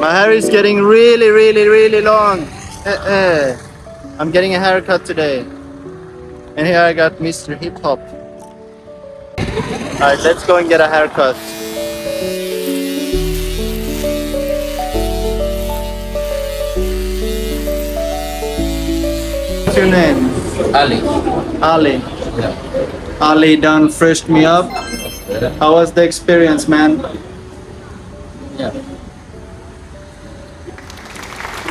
My hair is getting really, really, really long. Eh, eh. I'm getting a haircut today. And here I got Mr. Hip Hop. Alright, let's go and get a haircut. What's your name? Ali. Ali. Yeah. Ali done freshed me up. How was the experience, man? Yeah.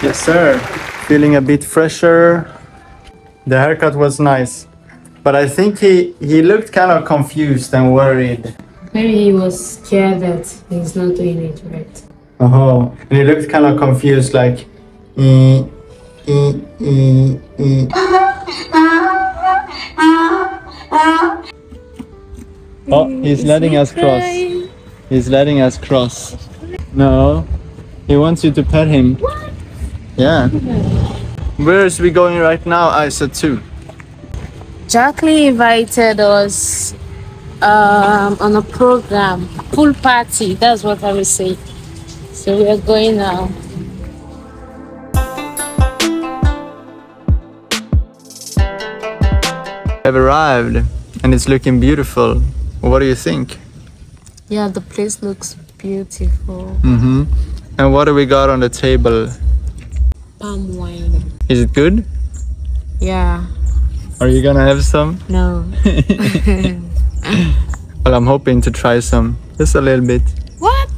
Yes, sir. Feeling a bit fresher. The haircut was nice. But I think he, he looked kind of confused and worried. Maybe he was scared that he's not doing it right. Oh, uh -huh. and he looked kind of confused, like, "Eh, eh, eh, eh." Oh, he's letting us cross. He's letting us cross. No, he wants you to pet him. What? Yeah. Where is we going right now, Isatu? Jacqueline invited us um, on a program, pool party. That's what I would say. So we are going now. Have arrived and it's looking beautiful. What do you think? Yeah, the place looks beautiful. Mm-hmm. And what do we got on the table? Palm wine. Is it good? Yeah. Are you gonna have some? No. Well, I'm hoping to try some. Just a little bit. what?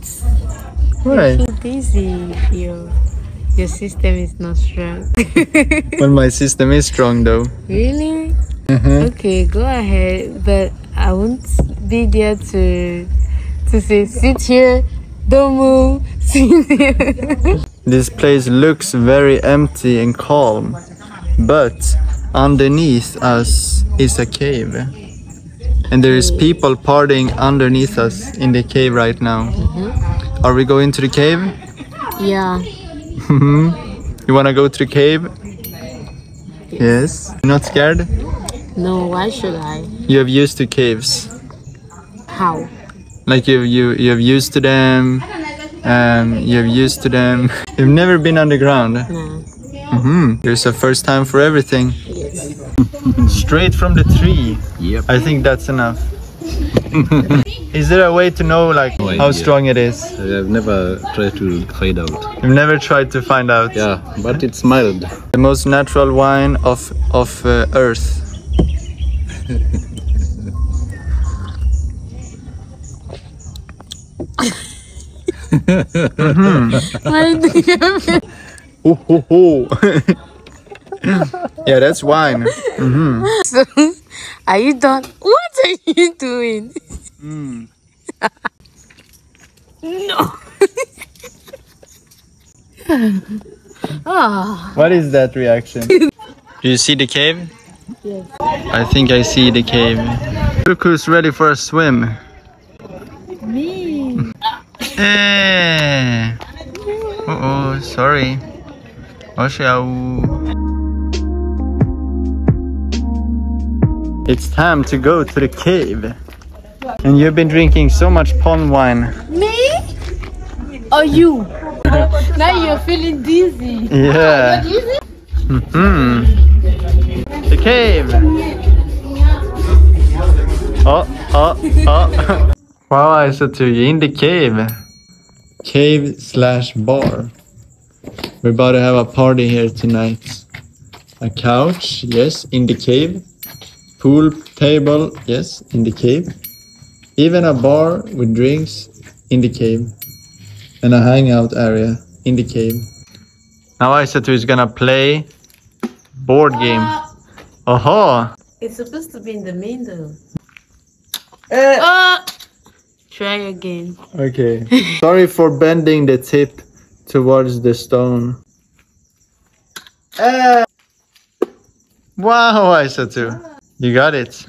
Right. Feel dizzy. Your your system is not strong. Well, my system is strong though. really? Mhm. Okay, go ahead. But I won't be there to to say sit here, don't move, sit here. This place looks very empty and calm, but underneath us is a cave. And there is people partying underneath us in the cave right now. Are we going to the cave? yeah. Mhm. you wanna go to the cave? Yes. You're not scared? No, why should I? You have used to caves. How? Like you you you have used to them. Um, you have used to them. You've never been underground. No. hmm There's a first time for everything. Yes. Straight from the tree. Yep. I think that's enough. is there a way to know like No how strong it is? I've never tried to find out. You've never tried to find out. Yeah, but it's mild. The most natural wine of of uh, Earth. Why do you have? Ho, ho, ho. yeah, that's wine. So, are you done? What are you doing? Mm. no. Ah, What is that reaction? Do you see the cave? Yes. I think I see the cave. Look who's ready for a swim. Me. Eh. Uh oh, sorry. Oshau. It's time to go to the cave. And you've been drinking so much palm wine. Me? Or you? now you're feeling dizzy. Yeah. Dizzy? Hmm. The cave. Oh, oh, oh. wow, I said to you in the cave. Cave slash bar. We're about to have a party here tonight. A couch, yes, in the cave. Pool table, yes, in the cave. Even a bar with drinks in the cave. And a hangout area in the cave. Now Isatu is gonna play board game. Aha! It's supposed to be in the middle. Uh, try again. Okay. Sorry for bending the tip towards the stone. Wow, Isatu. You got it.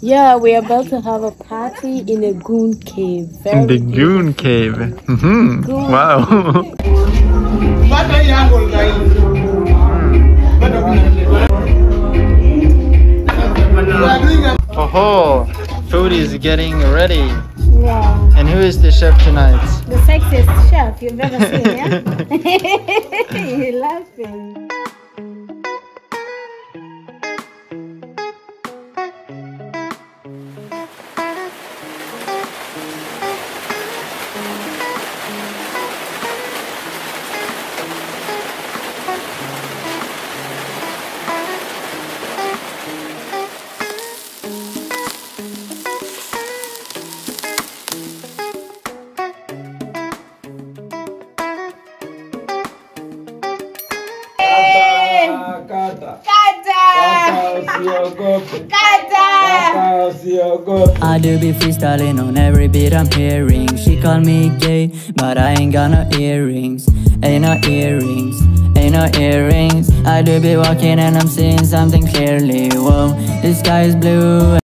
Yeah, we're about to have a party in a goon cave. Very In the Goon Cave. Mhm. Wow. Oh, food is getting ready. Yeah. And who is the chef tonight? The sexiest chef you've ever seen, yeah? You're laughing. I do be freestyling on every beat I'm hearing. She call me gay, but I ain't got no earrings. Ain't no earrings, ain't no earrings. I do be walking and I'm seeing something clearly. Whoa, the sky is blue.